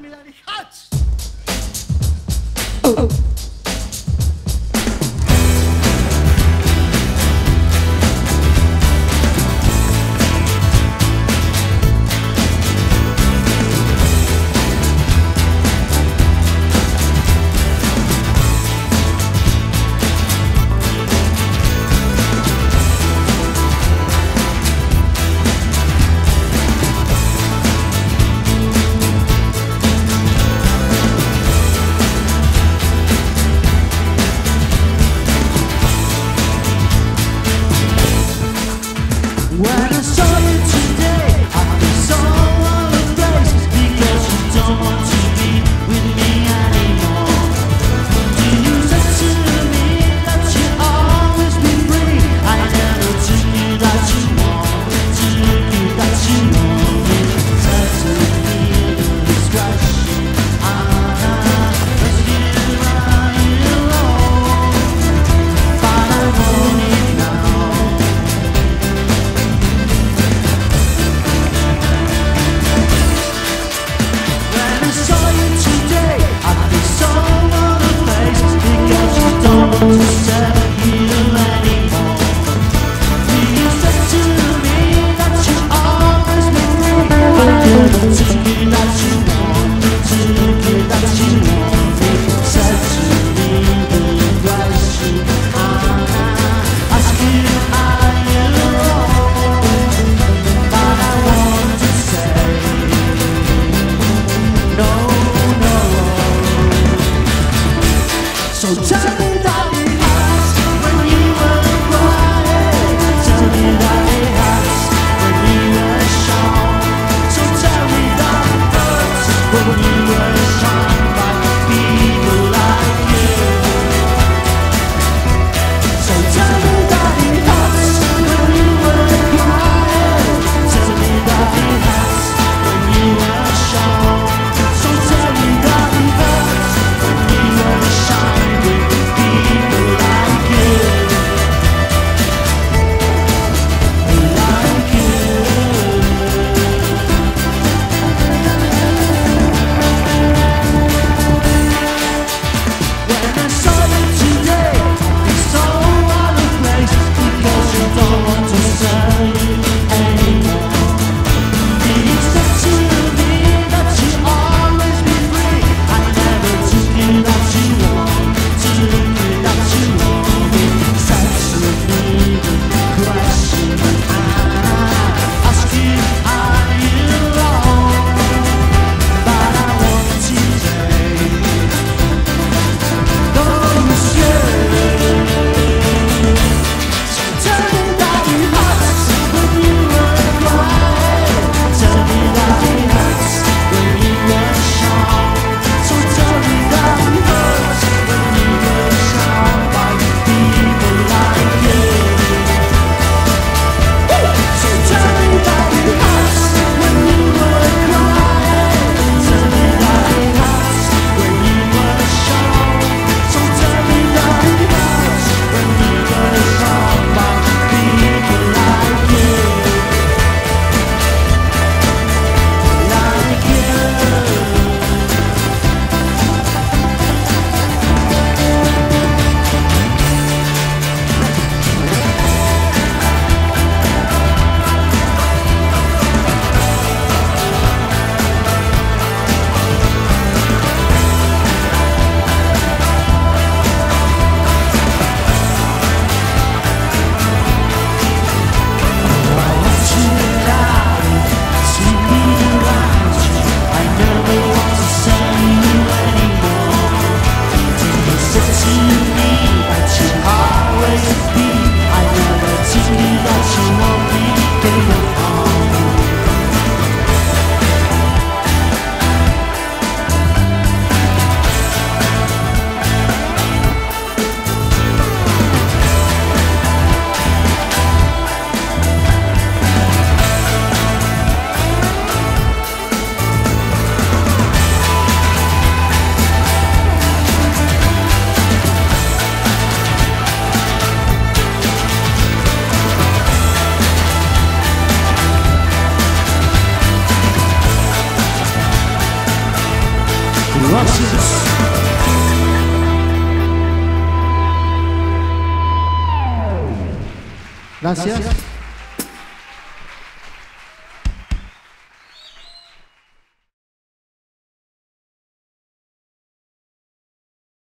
Milan, Oh, oh. Hurts. Gracias.